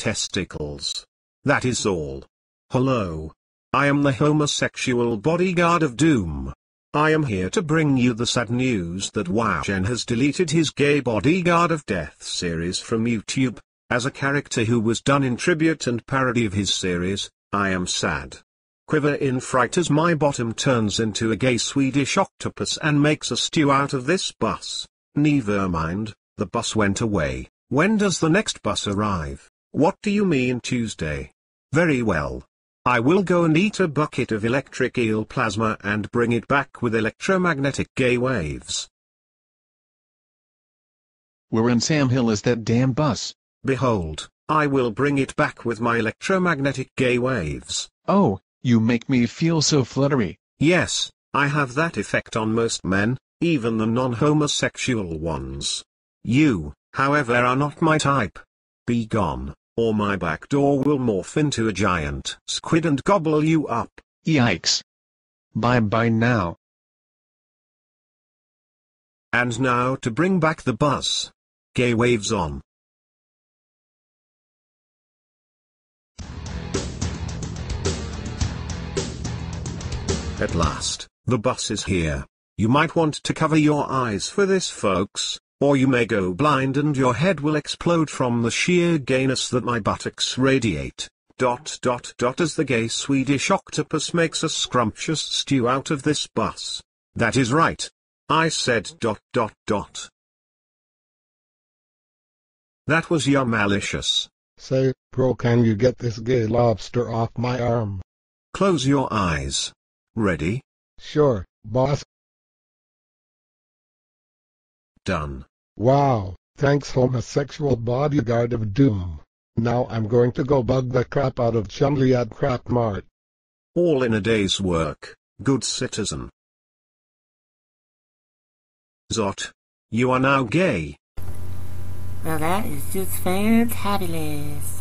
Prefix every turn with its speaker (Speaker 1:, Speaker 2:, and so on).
Speaker 1: testicles. That is all. Hello. I am the homosexual bodyguard of doom. I am here to bring you the sad news that WoWZhen has deleted his gay bodyguard of death series from YouTube. As a character who was done in tribute and parody of his series, I am sad. Quiver in fright as my bottom turns into a gay Swedish octopus and makes a stew out of this bus. Never mind, the bus went away. When does the next bus arrive? What do you mean Tuesday? Very well. I will go and eat a bucket of electric eel plasma and bring it back with electromagnetic gay waves.
Speaker 2: Where in Sam Hill is that damn bus?
Speaker 1: Behold, I will bring it back with my electromagnetic gay waves.
Speaker 2: Oh, you make me feel so fluttery.
Speaker 1: Yes, I have that effect on most men, even the non-homosexual ones. You, however are not my type. Be gone or my back door will morph into a giant squid and gobble you up.
Speaker 2: Yikes. Bye bye now.
Speaker 1: And now to bring back the buzz. Gay waves on. At last, the bus is here. You might want to cover your eyes for this folks. Or you may go blind and your head will explode from the sheer gayness that my buttocks radiate. Dot dot dot as the gay Swedish octopus makes a scrumptious stew out of this bus. That is right. I said dot dot dot. That was your malicious.
Speaker 3: Say, bro can you get this gay lobster off my arm?
Speaker 1: Close your eyes. Ready?
Speaker 3: Sure, boss.
Speaker 1: Done.
Speaker 3: Wow, thanks homosexual bodyguard of doom. Now I'm going to go bug the crap out of Chumley at Crap Mart.
Speaker 1: All in a day's work, good citizen. Zot. You are now gay.
Speaker 4: Well, that is just fantabulous.